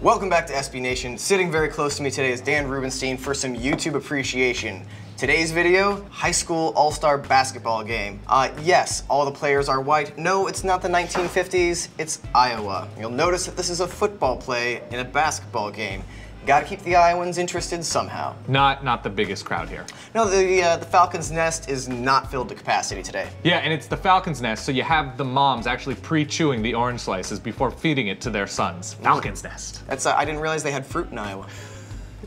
Welcome back to SB Nation. Sitting very close to me today is Dan Rubenstein for some YouTube appreciation. Today's video, high school all-star basketball game. Uh, yes, all the players are white. No, it's not the 1950s, it's Iowa. You'll notice that this is a football play in a basketball game. Got to keep the Iowans interested somehow. Not not the biggest crowd here. No, the uh, the Falcons' nest is not filled to capacity today. Yeah, and it's the Falcon's nest, so you have the moms actually pre-chewing the orange slices before feeding it to their sons. Falcon's nest. That's uh, I didn't realize they had fruit in Iowa.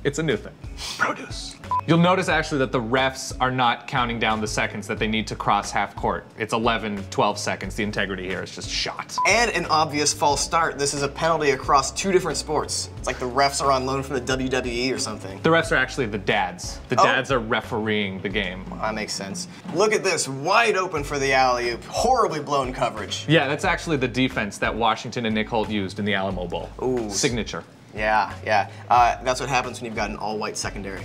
It's a new thing. Produce. You'll notice actually that the refs are not counting down the seconds that they need to cross half court. It's 11, 12 seconds. The integrity here is just shot. And an obvious false start. This is a penalty across two different sports. It's like the refs are on loan from the WWE or something. The refs are actually the dads. The Oh. dads are refereeing the game. That makes sense. Look at this, wide open for the alley oop. Horribly blown coverage. Yeah, that's actually the defense that Washington and Nick Holt used in the Alamo Bowl. Ooh. Signature. Yeah, yeah. Uh, that's what happens when you've got an all-white secondary.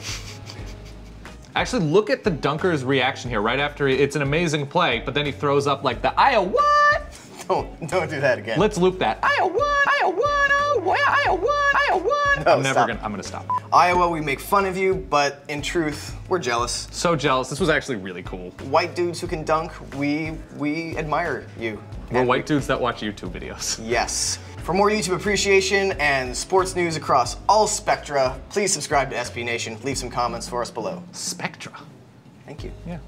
Actually, look at the dunker's reaction here right after it's an amazing play, but then he throws up like the Iowa what? Don't, don't do that again. Let's loop that. Iowa? Iowa what? Iowa? Iowa what? No, I'm never stop. gonna. I'm gonna stop. Iowa, we make fun of you, but in truth, we're jealous. So jealous. This was actually really cool. White dudes who can dunk, we we admire you. We're And white dudes that watch YouTube videos. Yes. For more YouTube appreciation and sports news across all spectra, please subscribe to SB Nation. Leave some comments for us below. Spectra. Thank you. Yeah.